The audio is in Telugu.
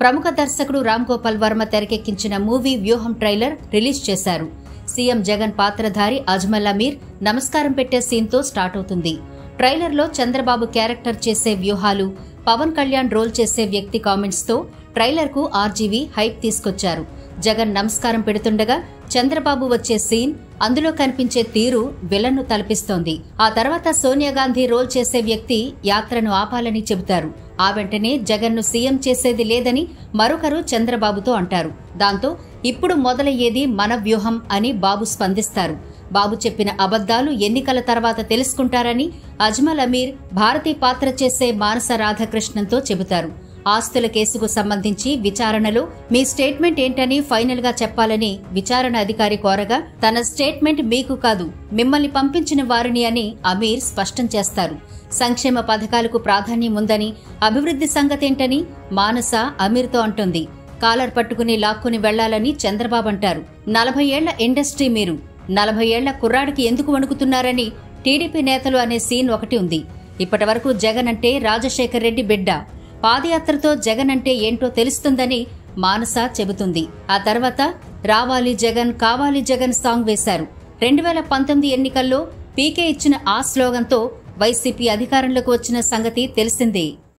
ప్రముఖ దర్శకుడు రామ్ గోపాల్ వర్మ తెరకెక్కించిన మూవీ వ్యూహం ట్రైలర్ రిలీజ్ చేశారు. సీఎం జగన్ పాత్రధారి అజ్మల్ అమీర్ నమస్కారం పెట్టే సీన్తో స్టార్ట్ అవుతుంది. ట్రైలర్లో చంద్రబాబు క్యారెక్టర్ చేసే వ్యూహాలు పవన్ కళ్యాణ్ రోల్ చేసే వ్యక్తి కామెంట్స్తో ట్రైలర్కు ఆర్జీవీ హైప్ తీసుకొచ్చారు. జగన్ నమస్కారం పెడుతుండగా చంద్రబాబు వచ్చే సీన్ అందులో కనిపించే తీరు విలన్ను తలపిస్తోంది. ఆ తర్వాత సోనియా గాంధీ రోల్ చేసే వ్యక్తి యాత్రను ఆపాలని చెబుతారు. ఆ వెంటనే జగన్ను సీఎం చేసేది లేదని మరొకరు చంద్రబాబుతో అంటారు. దాంతో ఇప్పుడు మొదలయ్యేది మన వ్యూహం అని బాబు స్పందిస్తారు. బాబు చెప్పిన అబద్దాలు ఎన్నికల తర్వాత తెలుసుకుంటారని అజ్మల్ అమీర్ భారతీ పాత్ర చేసే మానస రాధాకృష్ణన్తో చెబుతారు. ఆస్తుల కేసుకు సంబంధించి విచారణలో మీ స్టేట్మెంట్ ఏంటని ఫైనల్గా చెప్పాలని విచారణ అధికారి కోరగా తన స్టేట్మెంట్ మీకు కాదు మిమ్మల్ని పంపించిన వారిని అని అమీర్ స్పష్టం చేస్తారు. సంక్షేమ పథకాలకు ప్రాధాన్యం ఉందని అభివృద్ధి సంగతేంటని మానస అమీర్తో అంటుంది. కాలర్ పట్టుకుని లాక్కుని వెళ్ళాలని చంద్రబాబు అంటారు. నలభై ఏళ్ళ ఇండస్ట్రీ మీరు. నలభై ఏళ్ళ కుర్రాడికి ఎందుకు వణుకుతున్నారని టీడీపీ నేతలు అనే సీన్ ఒకటి ఉంది. ఇప్పటి వరకు జగన్ అంటే రాజశేఖర్ రెడ్డి బిడ్డ. పాదయాత్రతో జగన్ అంటే ఏంటో తెలుస్తుందని మానస చెబుతుంది. ఆ తర్వాత రావాలి జగన్ కావాలి జగన్ సాంగ్ వేశారు. రెండు వేల పంతొమ్మిది ఎన్నికల్లో పీకే ఇచ్చిన ఆ స్లోగన్తో వైసీపీ అధికారంలోకి వచ్చిన సంగతి తెలిసిందే.